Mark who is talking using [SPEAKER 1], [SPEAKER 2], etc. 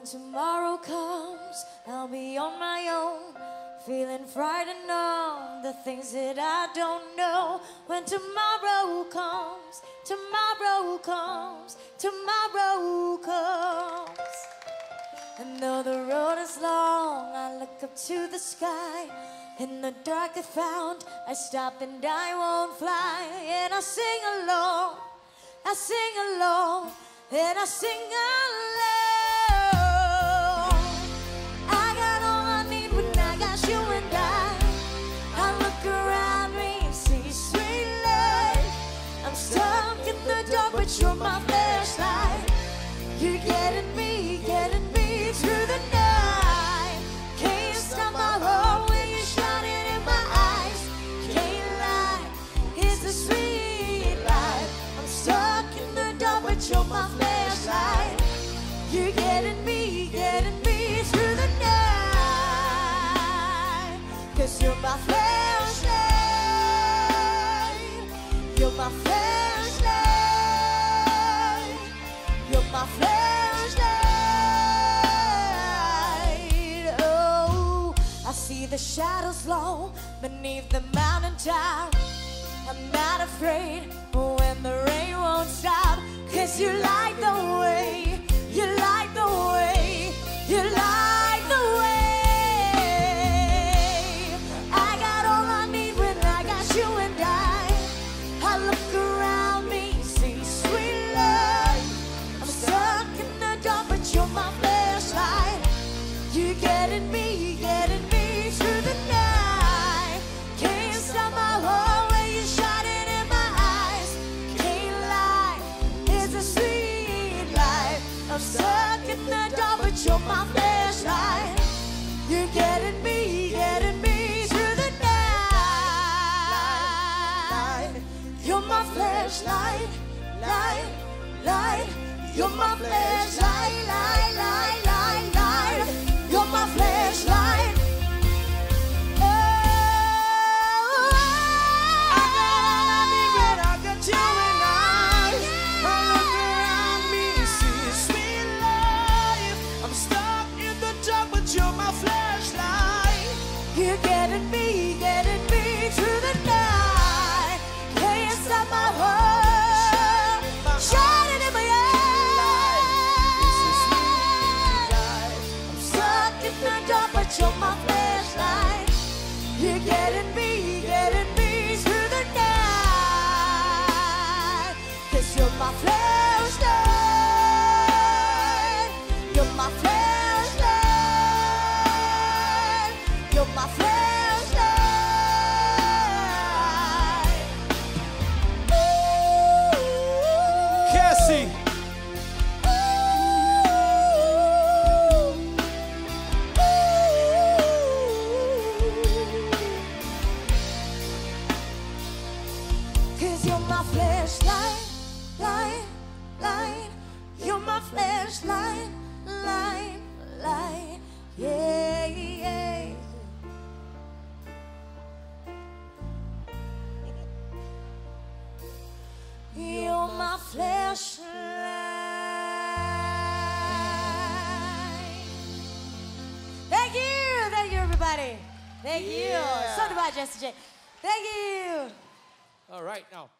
[SPEAKER 1] When tomorrow comes, I'll be on my own, feeling frightened of the things that I don't know. When tomorrow comes, tomorrow comes, tomorrow comes. And though the road is long, I look up to the sky. In the dark I found, I stop and I won't fly. And I sing along, I sing along, and I sing along. You're my flashlight. You're getting me, getting me through the night. Can't stop my heart when you're shining in my eyes. Can't lie, it's a sweet life. I'm stuck in the dark, but you're my flashlight. You're getting me, getting me through the night. Cause you're my flashlight. You're my flashlight. Oh, the shadows long beneath the mountain top. I'm not afraid when the rain won't stop. Cause you light the way, flashlight, light, light. You're my flashlight, light, light, light. You're getting me, getting me through the night. Can't stop my heart shining in my eyes. I'm stuck in the dark, but you're my flashlight. You're getting me, getting me through the night. You're my flashlight. My flashlight, light, light. You're my flashlight, light, light. Yeah, yeah. You're my flashlight. Thank you, thank you, everybody. Thank you.
[SPEAKER 2] Yeah.
[SPEAKER 1] So do I, Jessie J. Thank you.
[SPEAKER 2] All right, now.